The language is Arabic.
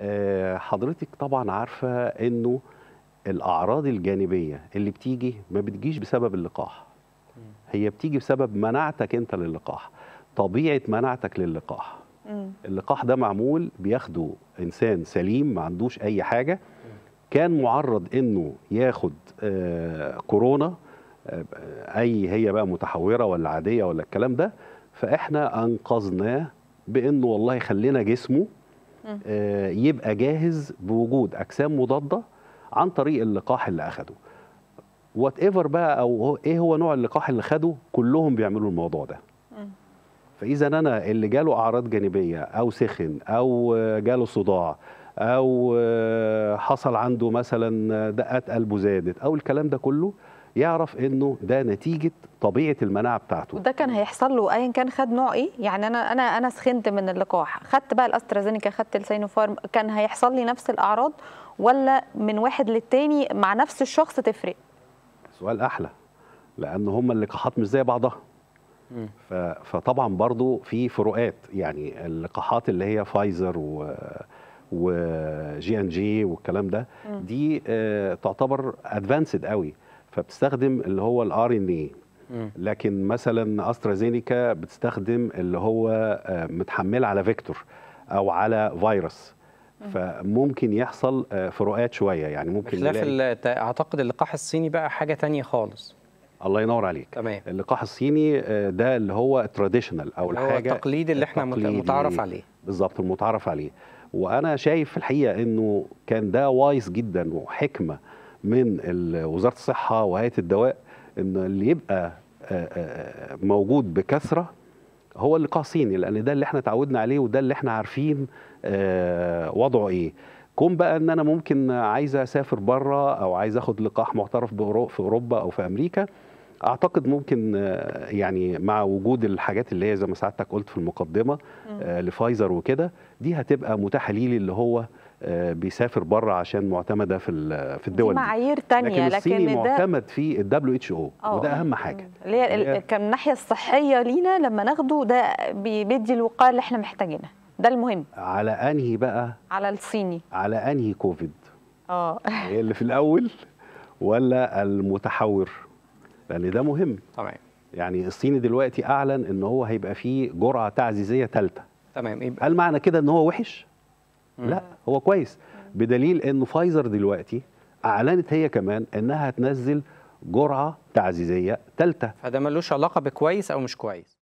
آه، حضرتك طبعا عارفة إنه الأعراض الجانبية اللي بتيجي ما بتجيش بسبب اللقاح. هي بتيجي بسبب مناعتك أنت للقاح طبيعة مناعتك للقاح. اللقاح ده معمول بياخده إنسان سليم ما عندوش أي حاجة. كان معرض إنه ياخد آه كورونا آه أي هي بقى متحورة ولا عادية ولا الكلام ده. فإحنا أنقذناه بإنه والله خلينا جسمه يبقى جاهز بوجود أجسام مضادة عن طريق اللقاح اللي أخده. وات ايفر بقى أو إيه هو نوع اللقاح اللي خده؟ كلهم بيعملوا الموضوع ده. فإذا أنا اللي جاله أعراض جانبية أو سخن أو جاله صداع أو حصل عنده مثلا دقات قلبه زادت أو الكلام ده كله يعرف إنه ده نتيجة طبيعة المناعة بتاعته. وده كان هيحصل له ايا كان خد نوع إيه؟ يعني أنا أنا أنا سخنت من اللقاح. خدت بقى الأسترازينيكا خدت السينوفارم. كان هيحصل لي نفس الأعراض ولا من واحد للتاني مع نفس الشخص تفرق؟ سؤال أحلى لأن هما اللقاحات مش زي بعضها. فطبعا برضو في فروقات. يعني اللقاحات اللي هي فايزر و وجي ان جي والكلام ده دي آه، تعتبر advanced قوي. فبتستخدم اللي هو ال RNA. لكن مثلا أسترازينيكا بتستخدم اللي هو آه، متحمل على vector أو على فيروس. فممكن يحصل آه، فروقات شوية. يعني ممكن بخلاف أعتقد اللقاح الصيني بقى حاجة تانية خالص. الله ينور عليك. تمام. اللقاح الصيني آه، ده اللي هو traditional أو اللي هو الحاجة التقليد اللي إحنا. متعارف عليه. بالظبط المتعارف عليه. وأنا شايف في الحقيقة إنه كان ده wise جدا وحكمة من وزارة الصحة وهيئة الدواء إن اللي يبقى موجود بكثرة هو اللقاح الصيني لأن ده اللي إحنا اتعودنا عليه وده اللي إحنا عارفين وضعه إيه. كون بقى إن أنا ممكن عايز أسافر بره أو عايز آخد لقاح معترف في أوروبا أو في أمريكا أعتقد ممكن يعني مع وجود الحاجات اللي هي زي ما سعادتك قلت في المقدمة لفايزر وكده دي هتبقى متاحة لي اللي هو بيسافر بره عشان معتمده في ال- في الدول دي. معايير تانية لكن الصيني لكن ده معتمد في ال WHO آه. وده أهم حاجة. اللي هي الناحية الصحية لينا لما ناخده ده بي- بيدي الوقايه اللي إحنا محتاجينها ده المهم. على أنهي بقى؟ على الصيني. على أنهي كوفيد؟ آه. هي اللي في الأول ولا المتحور؟ لأن ده مهم. تمام. يعني الصيني دلوقتي أعلن إن هو هيبقى فيه جرعة تعزيزية ثالثه تمام يبقى هل معنى كده إن هو وحش. لا هو كويس. بدليل إن فايزر دلوقتي أعلنت هي كمان إنها هتنزل جرعة تعزيزية ثالثه فده ملوش علاقة بكويس أو مش كويس.